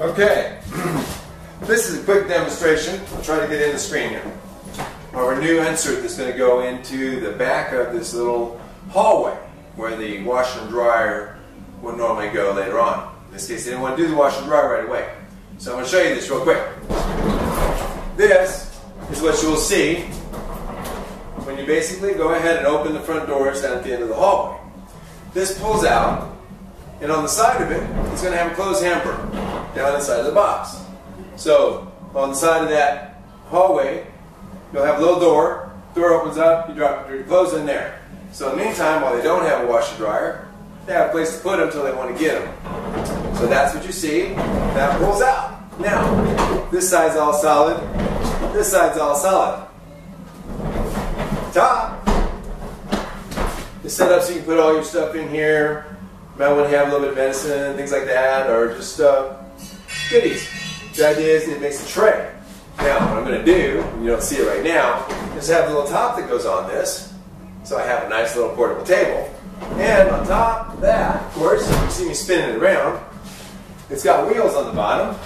Okay, this is a quick demonstration. I'll try to get in the screen here. Our new insert is going to go into the back of this little hallway where the washer and dryer would normally go later on. In this case, they didn't want to do the washer and dryer right away. So I'm going to show you this real quick. This is what you will see when you basically go ahead and open the front doors down at the end of the hallway. This pulls out, and on the side of it, it's going to have a closed hamper down inside of the box. So on the side of that hallway, you'll have a little door. Door opens up, you drop your clothes in there. So in the meantime, while they don't have a washer dryer, they have a place to put them until they want to get them. So that's what you see. That pulls out. Now, this side's all solid. This side's all solid. Top is set up so you can put all your stuff in here. Might want to have a little bit of medicine, things like that, or just uh, goodies. The idea is it makes a tray. Now, what I'm going to do, you don't see it right now, is have a little top that goes on this. So I have a nice little portable table. And on top of that, of course, you see me spinning it around, it's got wheels on the bottom,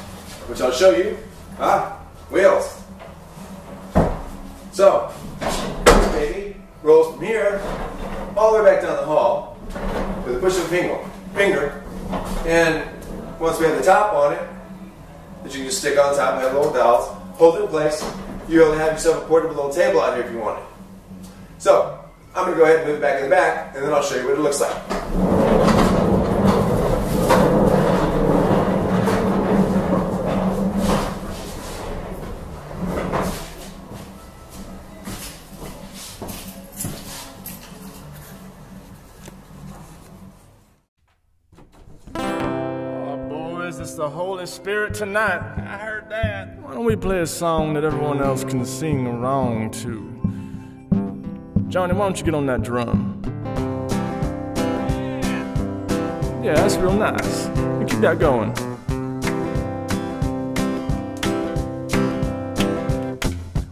which I'll show you. Ah, wheels. So, this baby rolls from here all the way back down the hall push of a finger. finger. And once we have the top on it, that you can just stick on top and have little dowels, hold it in place. You'll have yourself a portable little table out here if you want it. So, I'm going to go ahead and move it back in the back, and then I'll show you what it looks like. It's the Holy Spirit tonight. I heard that. Why don't we play a song that everyone else can sing along to? Johnny, why don't you get on that drum? Yeah, that's real nice. You keep that going.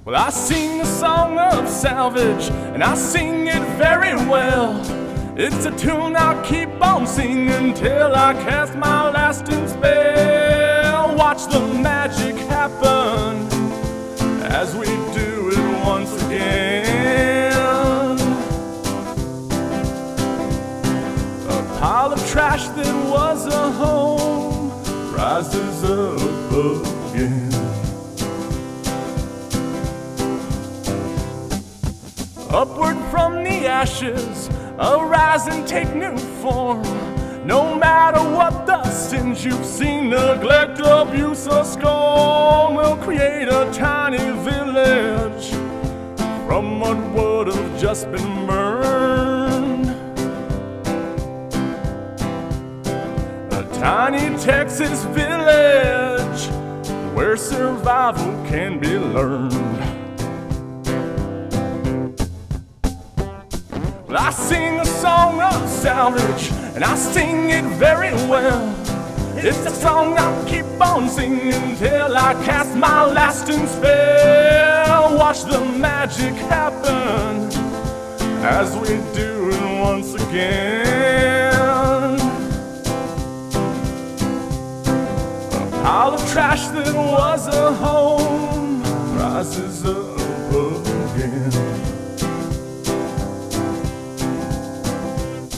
Well, I sing a song of salvage, and I sing it very well. It's a tune I'll keep on singing till I cast my lasting spell. Watch the magic happen as we do it once again. A pile of trash that was a home rises up again. Upward from the ashes, arise and take new form. No matter what the sins you've seen, neglect, abuse, or scorn will create a tiny village from what would have just been burned. A tiny Texas village where survival can be learned. I sing a song of salvage, and I sing it very well. It's a song I'll keep on singing till I cast my lasting spell. Watch the magic happen as we do it once again. A pile of trash that was a home rises up again.